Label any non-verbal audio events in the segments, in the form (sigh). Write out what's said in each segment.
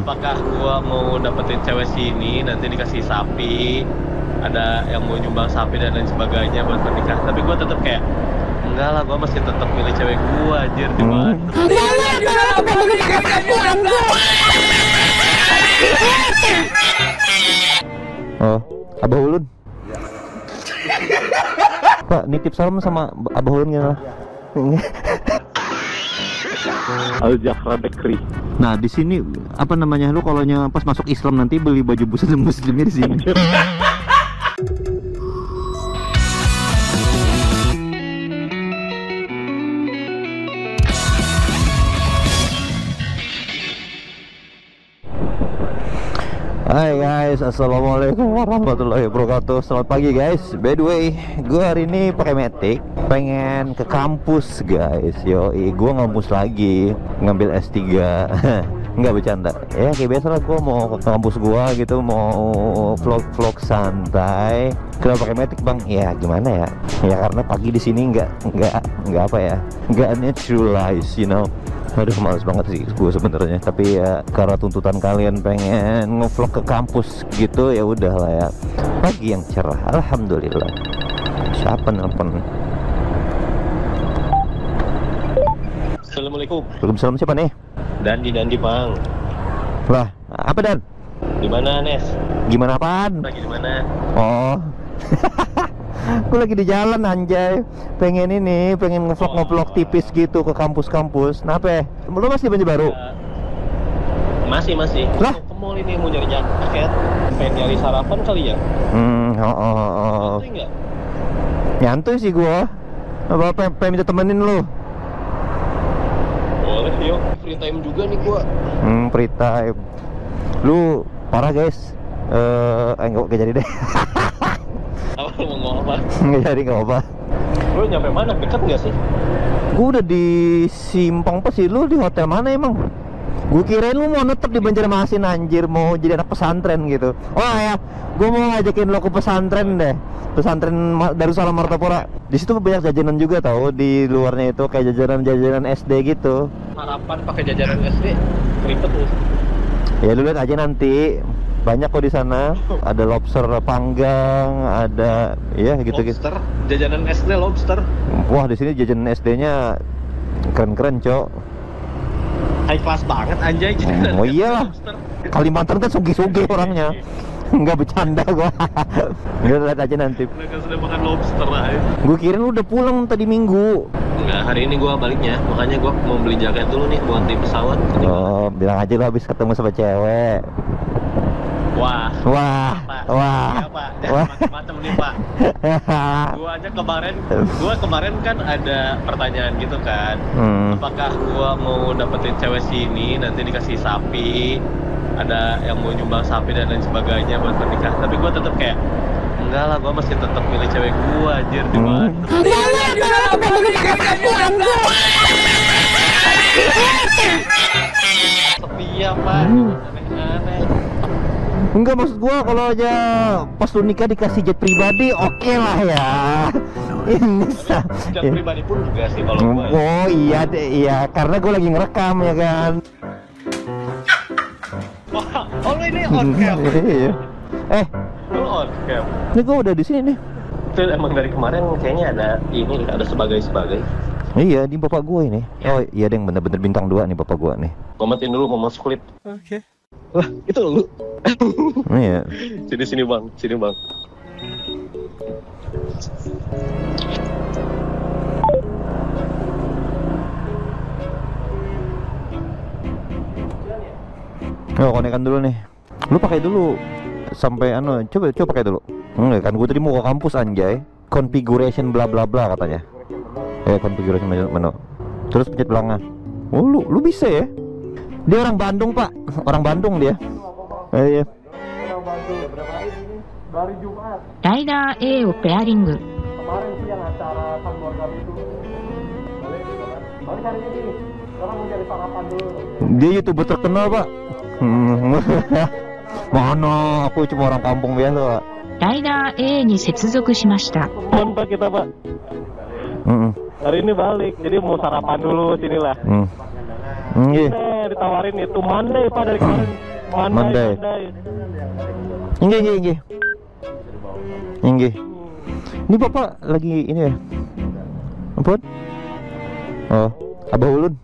Apakah gua mau dapetin cewek sini nanti dikasih sapi, ada yang mau nyumbang sapi dan lain sebagainya buat menikah. Tapi gua tetap kayak enggak lah, gua masih tetap milih cewek gua anjir di Hmm. Oh, Abah Ulun. Pak, nitip salam sama Abah Ulun gimana? Al Jahra Bakery. Nah, di sini apa namanya lu kalau pas masuk Islam nanti beli baju muslim muslimnya di sini. Hai guys, assalamualaikum warahmatullahi wabarakatuh. Selamat pagi guys. By the way, gue hari ini pakai metik, pengen ke kampus guys. Yo, gue ngampus lagi, ngambil S3. (laughs) Nggak bercanda. Ya kayak biasa lah, gue mau ke kampus gue gitu, mau vlog-vlog santai. Kenapa pakai metik bang? Ya gimana ya? Ya karena pagi di sini nggak nggak nggak apa ya, nggak naturalize, you know. Aduh males banget sih gue sebenarnya tapi ya karena tuntutan kalian pengen ngevlog ke kampus gitu ya udah lah ya pagi yang cerah alhamdulillah siapa nelpon Assalamualaikum. Waalaikumsalam siapa nih Dandi Dandi Bang. lah apa dan Di mana Nes? gimana apaan Lagi di mana? oh (laughs) gue lagi di jalan anjay pengen ini pengen ngevlog ngevlog tipis gitu ke kampus-kampus kenapa ya? lu masih banyak baru Ya, masih masih. Lah? Ke mall ini mau nyari jaket. Pengen nyari sarapan kali ya? hmm oh, oh, oh. Ngerti nggak? nyantuy sih gua apa pengen minta temenin lu Free time juga nih gua. Hmm, free time. Lu parah guys. Eh, eh nggak nggak jadi deh. (laughs) Apa lu mau ngomong apa? nggak jadi nggak apa. Lu nyampe mana? Deket nggak sih? Gue udah di Simpang apa sih? Lu di hotel mana emang? Gue kirain lu mau netep di Banjarmasin anjir mau jadi anak pesantren gitu. Oh ya, gue mau ngajakin lo ke pesantren deh. Pesantren Ma- Darussalam Martapura. Di situ banyak jajanan juga tau di luarnya itu kayak jajanan-jajanan SD gitu. Harapan pakai jajaran SD. Ribet lu. Ya lu lihat aja nanti. Banyak kok di sana. Ada lobster panggang, ada ya gitu-gitu. Lobster. Jajanan SD lobster. Wah di sini jajanan SD-nya keren-keren cok. High class banget anjay Oh iyalah. lobster. Kalimantan kan sugi-sugi (laughs) orangnya. Nggak bercanda gua. (laughs) Udah lihat aja nanti. Mereka sudah makan lobster aja. Gue kira lu udah pulang tadi minggu. Enggak, hari ini gua baliknya. Makanya gua mau beli jaket dulu nih buat di pesawat. Oh, bilang aja lu habis ketemu sama cewek. Wah. Wah, Pak. wah. Iya, Pak. Wah. macam-macam nih, Pak. Gua aja kemarin, gua kemarin kan ada pertanyaan gitu kan. Hmm. Apakah gua mau dapetin cewek sini nanti dikasih sapi, ada yang mau nyumbang sapi dan lain sebagainya buat menikah. Tapi gua tetap kayak enggak lah, gua masih tetap milih cewek gua anjir di Hmm. mana. Setia, Pak. Hmm. Aneh-aneh. Enggak maksud gua kalau aja pas lu nikah dikasih jet pribadi, oke lah ya. Ini sa- Cat pribadi pun juga sih kalau gua. ya. Oh iya deh, iya karena gue lagi ngerekam ya kan. Wah, oh lu ini on (laughs) cam. Iya. Eh, Lu on cam. ini gue udah di sini nih. Itu emang dari kemarin kayaknya ada ini ada sebagai sebagai. Iya, di bapak gue ini. Oh iya deh, bener-bener bintang dua nih bapak gue nih. Gua matiin dulu mau masuk klip. Oke. Wah, itu lu. Iya. Sini sini bang, sini bang. Oh, konekan dulu nih. Lu pakai dulu sampai anu, coba coba pakai dulu. Enggak kan gue tadi mau ke kampus anjay. Configuration bla bla bla katanya. Ya, configuration menu. Terus pencet belakang. Oh, lu lu bisa ya? Dia orang Bandung, Pak. Orang Bandung dia. Eh, iya. ライダー A をペアリング Kemarin sih yang acara keluarga itu. Balik hari ini. Sekarang mau cari sarapan dulu. Dia youtuber terkenal pak. Hmm. (laughs) Mana? Aku cuma orang kampung biasa pak. ライダー A に接続しました。 Teman pak kita pak. Hmm. Hari ini balik, jadi mau sarapan dulu sinilah. Hmm. Hmm, iya. Eh, di ditawarin itu Monday pak dari kemarin. Monday. Monday. Inggih, inggih, inggih. Inggih. Ini Bapak lagi ini ya? Apa? Oh, Abah Ulun. (laughs)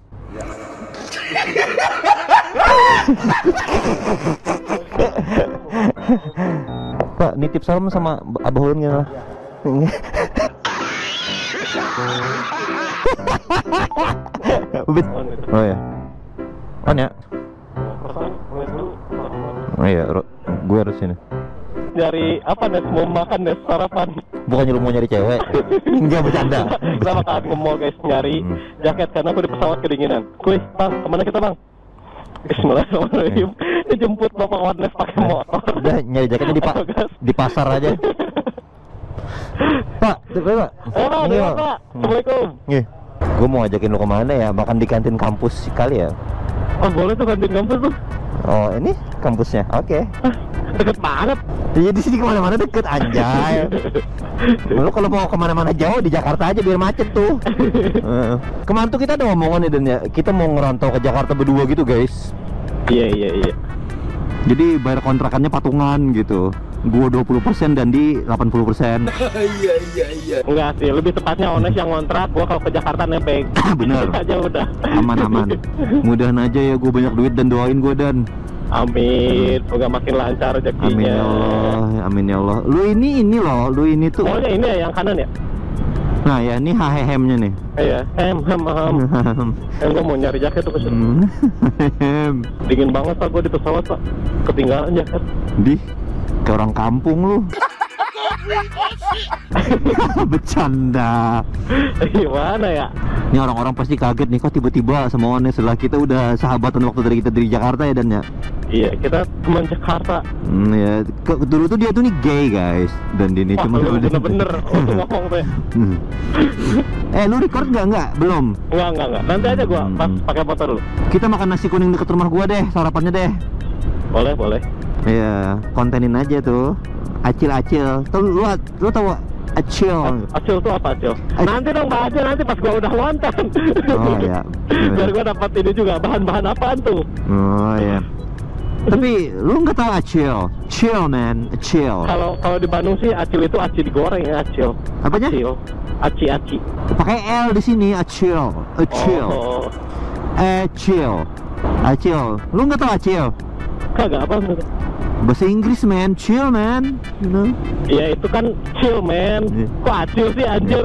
Pak, nitip salam sama Abah Ulun gimana? (laughs) Oh ya. On ya. Oh iya, gue harus ini. Dari apa Nes mau makan Nes sarapan. Bukannya lu mau nyari cewek? Enggak bercanda. Kita bakalan ke mall guys nyari Hmm. jaket karena aku di pesawat kedinginan. Kuy, bang, ke mana kita bang? Bismillahirrahmanirrahim. (laughs) Dijemput bapak Warnes pakai motor. Udah nyari jaketnya di, pa- di pasar aja. (laughs) Pak, tuh Pak. Eh, Pak, Pak. Assalamualaikum. Nih, gue mau ajakin lu ke mana ya? Makan di kantin kampus kali ya? Oh, boleh tuh kantin kampus tuh. Oh, ini kampusnya. Oke. Hah, Deket banget. Iya di sini ke mana-mana deket anjay. Lu kalau mau ke mana-mana jauh di Jakarta aja biar macet tuh. Kemarin tuh kita ada ngomongan nih Dan ya, kita mau ngerantau ke Jakarta berdua gitu guys. Iya, iya, iya. Jadi bayar kontrakannya patungan gitu. Gua 20% dan di 80%. (laughs) Enggak sih, lebih tepatnya Ones yang ngontrak, gua kalau ke Jakarta nebeng. (laughs) Bener. aja udah. Aman-aman. Mudahan aja ya gue banyak duit dan doain gue dan. Amin, semoga makin lancar rezekinya. Amin ya Allah, amin ya Allah. Lu ini ini loh, lu ini tuh. Pokoknya ini ya yang kanan ya? Nah ya ini hahehemnya nih. Iya, hem hem hem. Em gua mau nyari jaket tuh ke sini. Hmm. (laughs) Hem. Dingin banget pak gua di pesawat pak. Ketinggalan jaket. Di ke orang kampung lu. (laughs) Bercanda. Gimana ya? Ini orang-orang pasti kaget nih kok tiba-tiba sama Ones setelah kita udah sahabatan waktu dari kita dari Jakarta ya dan ya. Iya, kita teman Jakarta. Hmm, ya ke- dulu tuh dia tuh nih gay guys dan dia ini Wah, cuma lu bener-bener (laughs) ngomong tuh ya. Hmm. eh lu record nggak nggak belum Enggak, enggak, enggak. Nanti aja gua Hmm. pas pakai motor dulu. kita makan nasi kuning deket rumah gua deh sarapannya deh Boleh, boleh. Iya, kontenin aja tuh. Acil-acil. Tuh lu lu tahu acil? Acil tuh apa acil? Ac- Nanti dong bahas nanti pas gua udah nonton. Oh, iya. (laughs) Biar gua dapat ini juga bahan-bahan apaan tuh. Oh iya. Tapi lu nggak tahu acil? Chill man, chill. Kalau kalau di Bandung sih acil itu aci digoreng ya acil. Apanya? Acil. Aci aci. Pakai L di sini, acil. Acil. Oh, Acil. Acil. Lu nggak tahu acil? kagak apa Bahasa Inggris man, chill man. You know? Ya itu kan chill man. Iya. Kok acil sih anjir?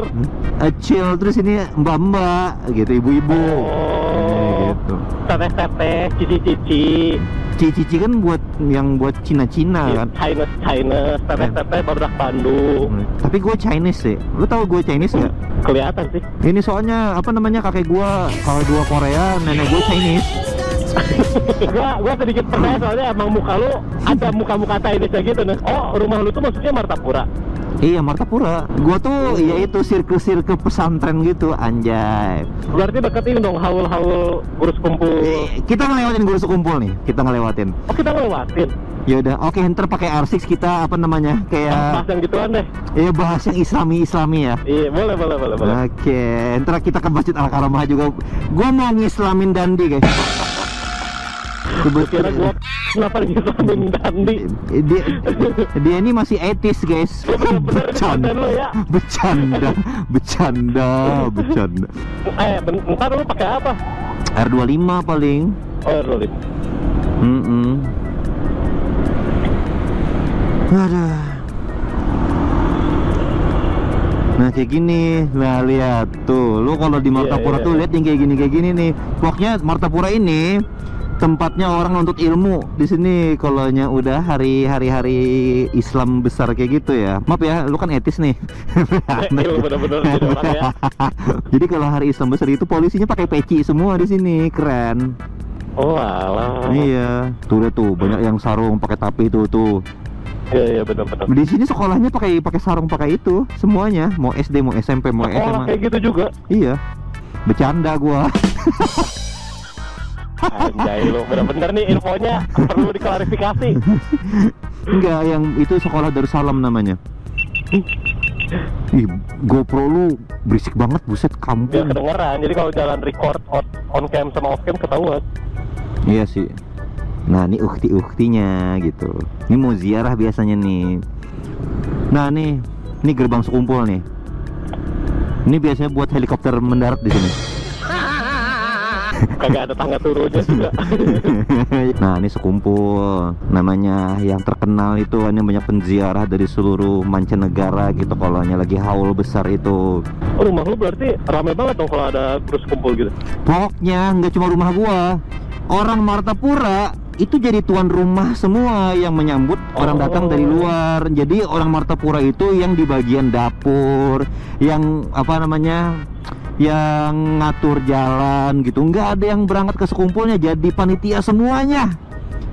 Acil terus ini mbak-mbak gitu, ibu-ibu. Oh. Gitu. Teteh-teteh, cici-cici, Cici-cici kan buat yang buat Cina-Cina ya, kan. Chinese Chinese, teteh-teteh barudak Bandung. Hmm. Tapi gue Chinese sih. Lu tahu gue Chinese nggak? Kelihatan sih. Ini soalnya apa namanya kakek gue kalau gua Korea, nenek gue Chinese. Gua gua sedikit percaya soalnya emang muka lu ada muka-muka Chinese gitu nih. Oh, rumah lu tuh maksudnya Martapura. Iya Martapura. Gue tuh ya itu sirkel-sirkel pesantren gitu, anjay. Berarti deket ini dong haul-haul urus kumpul. Eh, kita ngelewatin guru sekumpul nih, kita ngelewatin. Oh, kita ngelewatin. Ya udah, oke ntar pakai R6 kita apa namanya Bahas kayak yang gituan deh. ya bahas yang Islami-Islami ya. Iya, boleh, boleh, boleh, boleh. Oke, ntar kita ke Masjid Al Karamah juga. Gua mau ngislamin Dandi guys. Kira gua kenapa lagi samping dandi? dia, dia ini masih etis guys. (laughs) Bercanda, ya. bercanda, bercanda, bercanda. Eh, bentar lu pakai apa? R25 paling. Oh, rolling. Mm Aduh. Nah kayak gini, nah lihat tuh, lu kalau di Martapura iya, tuh iya. lihat yang kayak gini kayak gini nih. Pokoknya Martapura ini tempatnya orang untuk ilmu di sini kalau udah hari hari hari Islam besar kayak gitu ya. Maaf ya, lu kan etis nih. (laughs) Lu bener-bener jadi orang ya. (laughs) Jadi kalau hari Islam besar itu polisinya pakai peci semua di sini, keren. Oh, alah. Iya, tuh udah tuh banyak yang sarung pakai tapi tuh tuh. Iya, iya, bener-bener. Di sini sekolahnya pakai pakai sarung pakai itu semuanya, mau SD, mau SMP, mau Oh, SMA. kayak gitu juga. Iya. Bercanda gua. (laughs) Anjay lu, bener-bener nih infonya perlu diklarifikasi. Enggak, yang itu sekolah Darussalam namanya. Ih, GoPro lu berisik banget buset Biar kampung. kedengeran. Jadi kalau jalan record on, on cam sama off cam ketahuan. Iya sih. Nah, ini ukti-uktinya gitu. Ini mau ziarah biasanya nih. Nah, nih, ini gerbang sekumpul nih. Ini biasanya buat helikopter mendarat di sini. Kagak ada tangga turunnya juga. (laughs) nah, ini sekumpul. Namanya yang terkenal itu ini banyak penziarah dari seluruh mancanegara gitu kalau hanya lagi haul besar itu. Oh, rumah lu berarti rame banget dong kalau ada terus kumpul gitu. Pokoknya nggak cuma rumah gua. Orang Martapura itu jadi tuan rumah semua yang menyambut orang datang dari luar. Jadi orang Martapura itu yang di bagian dapur, yang apa namanya? Yang ngatur jalan gitu. Nggak ada yang berangkat ke sekumpulnya jadi panitia semuanya.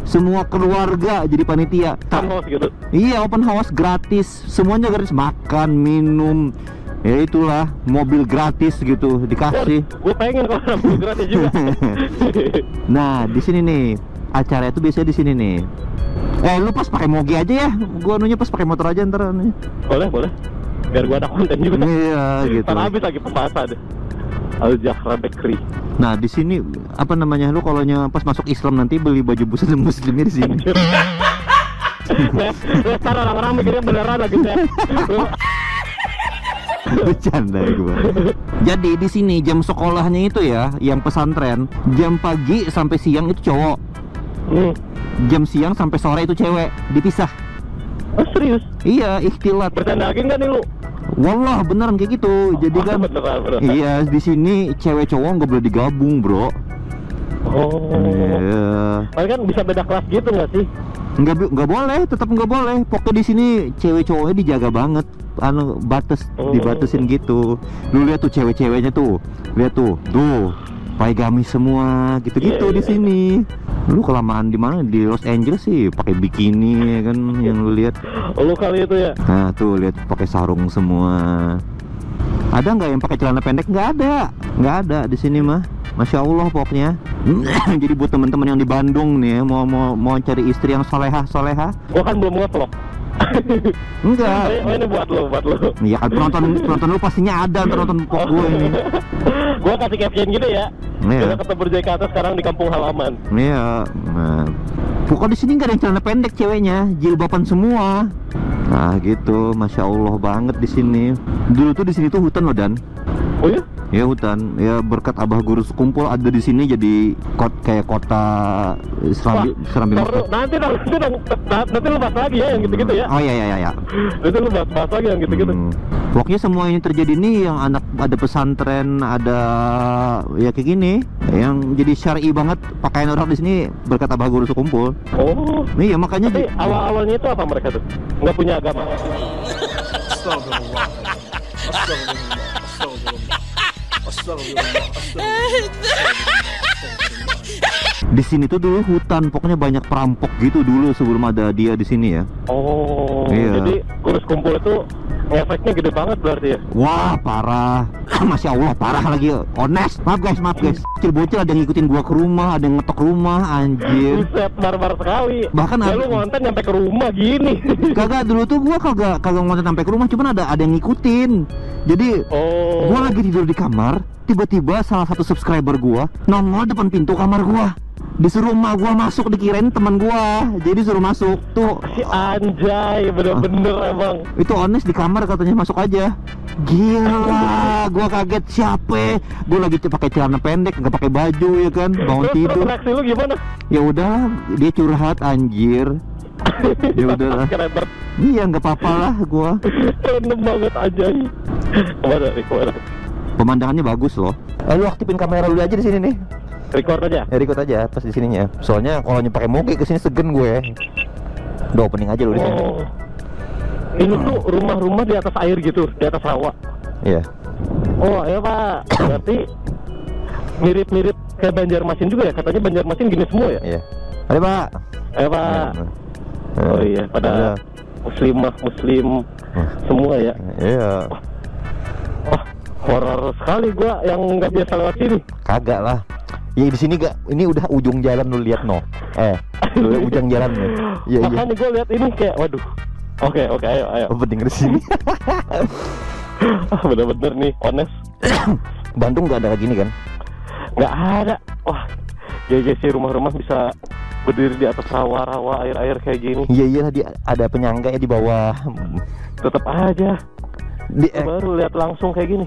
Semua keluarga jadi panitia. Kan host gitu. Iya open house gratis Semuanya gratis Makan, minum Ya itulah Mobil gratis gitu Dikasih Gue pengen ada mobil gratis juga. (laughs) Nah di sini nih Acara itu biasanya di sini nih Eh lu pas pakai moge aja ya Gua anunya pas pakai motor aja ntar anunya boleh, boleh. Biar gua ada konten juga. Iya gitu Ntar habis lagi pembahasan. Al Jahra Bakery. Nah di sini apa namanya lu kalau pas masuk Islam nanti beli baju muslim muslimnya di sini. Ntar orang-orang mikirnya beneran lagi ya. (laughs) Bercanda gua. Jadi di sini jam sekolahnya itu ya, yang pesantren, jam pagi sampai siang itu cowok, Hmm. jam siang sampai sore itu cewek, dipisah. Oh serius? Iya, ikhtilat. Bercanda lagi nggak nih lu? Wallah beneran kayak gitu. Jadi kan (laughs) beneran, beneran. Iya, di sini cewek cowok nggak boleh digabung, bro. Oh. Iya. Tapi kan bisa beda kelas gitu nggak sih? Nggak nggak boleh, tetap nggak boleh. Pokoknya di sini cewek cowoknya dijaga banget. Anu batas Oh. dibatasin gitu. Lu lihat tuh cewek-ceweknya tuh. Lihat tuh, tuh. Paigami semua gitu-gitu Iya, di iya. sini. Lu kelamaan di mana? Di Los Angeles sih pakai bikini ya kan yang lu lihat. Lu kali itu ya? Nah tuh lihat pakai sarung semua. Ada nggak yang pakai celana pendek? Nggak ada, nggak ada di sini mah. Masya Allah pokoknya. (clears throat) Jadi buat teman-teman yang di Bandung nih ya, mau mau mau cari istri yang soleha soleha, Gua kan belum nge-vlog. enggak. (laughs) Oh, ini buat lu, buat lu. Iya penonton penonton lu pastinya ada penonton pok gue ini. (laughs) gua kasih caption gitu ya. Iya. Kita ketemu atas sekarang di kampung halaman. Iya. Nah, pokoknya di sini nggak ada yang celana pendek ceweknya, jilbaban semua. Nah gitu, masya Allah banget di sini. Dulu tuh di sini tuh hutan loh dan. Oh ya? Ya hutan, ya berkat abah guru sekumpul ada di sini jadi kot kayak kota Serambi Serambi lu- Mekah. nanti nanti dong, na- nanti lu bahas lagi ya yang gitu-gitu ya. Oh iya iya iya. iya. Nanti lu bahas, bahas lagi yang gitu-gitu. Hmm. Pokoknya semua ini terjadi nih yang anak ada pesantren, ada ya kayak gini, yang jadi syar'i banget pakaian orang di sini berkat abah guru sekumpul. Oh. Nih ya makanya Tapi di- awal-awalnya itu apa mereka tuh? Nggak punya agama. (laughs) (laughs) di sini tuh dulu hutan, pokoknya banyak perampok gitu dulu sebelum ada dia di sini ya. Oh. Iya. Jadi kurus kumpul itu efeknya gede banget berarti ya. Wah parah, (laughs) masya Allah parah lagi. Honest, maaf guys, maaf guys. Bocil-bocil ada yang ngikutin gua ke rumah, ada yang ngetok rumah, anjir. Buset, barbar sekali. Bahkan ya ada- lu ngonten nyampe ke rumah gini. (laughs) Kagak dulu tuh gua kagak kagak ngonten sampai ke rumah, cuman ada ada yang ngikutin. Jadi oh. gua lagi tidur di kamar, tiba-tiba salah satu subscriber gua nongol depan pintu kamar gua. Disuruh emak gua masuk dikirain teman gua. Jadi suruh masuk. Tuh Si anjay, bener-bener emang. itu honest di kamar katanya masuk aja gila gua kaget siapa gua lagi pakai celana pendek nggak pakai baju ya kan bangun tidur reaksi lu gimana? ya udah dia curhat anjir ya udah iya nggak apa-apa lah gua Random banget anjay. Ke mana nih, ke mana? Pemandangannya bagus loh eh, lu aktifin kamera dulu aja di sini nih Record aja. ya ikut aja pas di sininya soalnya kalau pakai moge ke sini segen gue udah opening aja lu di sini Oh. Ini tuh rumah-rumah di atas air gitu, di atas rawa. iya Oh, ya Pak. Berarti mirip-mirip kayak Banjarmasin juga ya? Katanya Banjarmasin gini semua ya? iya Ayo pak Eh Pak. Oh iya, pada Iya. muslimah muslim semua ya. iya Wah, horor sekali gua yang nggak biasa lewat sini. Kagak lah. Ya di sini gak, ini udah ujung jalan lu lihat no. Eh, lu ujung jalan nih. Iya iya. Makanya gua lihat ini kayak, waduh. Oke oke ayo ayo. Oh, penting di sini. (laughs) Ah, Bener-bener nih honest. (coughs) Bandung gak ada kayak gini kan? Nggak ada. Wah, JJ sih rumah-rumah bisa berdiri di atas rawa-rawa air-air kayak gini. Iya iya tadi ada penyangga ya di bawah. Tetap aja. Di, eh, Baru lihat langsung kayak gini.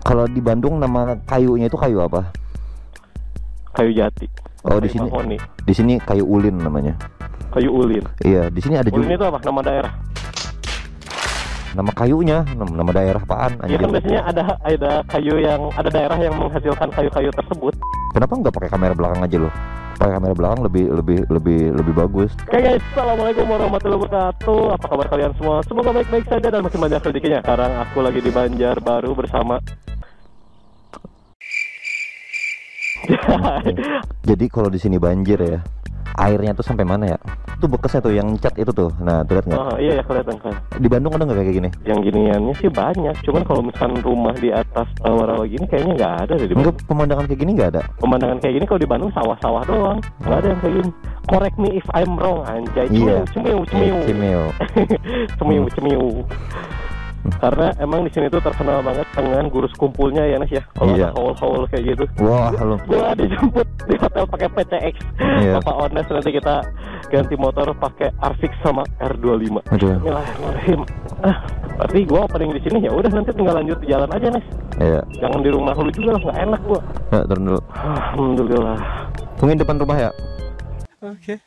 kalau di Bandung nama kayunya itu kayu apa? Kayu jati. Oh, di Kayu sini. mahoni, Di sini kayu ulin namanya. Kayu ulin. Iya, di sini ada Ulin juga itu apa? Nama daerah. nama kayunya, nama, nama daerah apaan Ya anjir. kan biasanya ada ada kayu yang ada daerah yang menghasilkan kayu-kayu tersebut. Kenapa nggak pakai kamera belakang aja loh? Pakai kamera belakang lebih lebih lebih lebih bagus. Oke guys, assalamualaikum warahmatullahi wabarakatuh. Apa kabar kalian semua? Semoga baik-baik saja dan makin banyak rezekinya. Sekarang aku lagi di Banjarbaru bersama. Jadi kalau di sini banjir ya, airnya tuh sampai mana ya? Tuh bekasnya tuh yang cat itu tuh. Nah, tuh lihat nggak? oh iya ya kelihatan kan. Di Bandung ada nggak kayak gini? Yang giniannya sih banyak. Cuman kalau misalkan rumah di atas rawa-rawa gini kayaknya nggak ada deh Enggak pemandangan kayak gini nggak ada. Pemandangan kayak gini kalau di Bandung sawah-sawah doang. Nggak ada yang kayak gini. Correct me if I'm wrong, anjay. Cemiu, cemiu, cemiu. Cimeo. (laughs) cemiu, cemiu. Karena emang di sini tuh terkenal banget dengan guru kumpulnya ya Nes ya. Kalau Iya. ada haul-haul kayak gitu. Wah, lu. Gua dijemput di hotel pakai PCX. Iya. Bapak Ones nanti kita ganti motor pakai Arfix sama R25. Aduh. Bismillahirrahmanirrahim. Ah, berarti gua opening di sini ya udah nanti tinggal lanjut di jalan aja Nes. Iya. Jangan di rumah lu juga lah, nggak enak gua. Ya, turun dulu. Alhamdulillah. Mungkin depan rumah ya. Oke.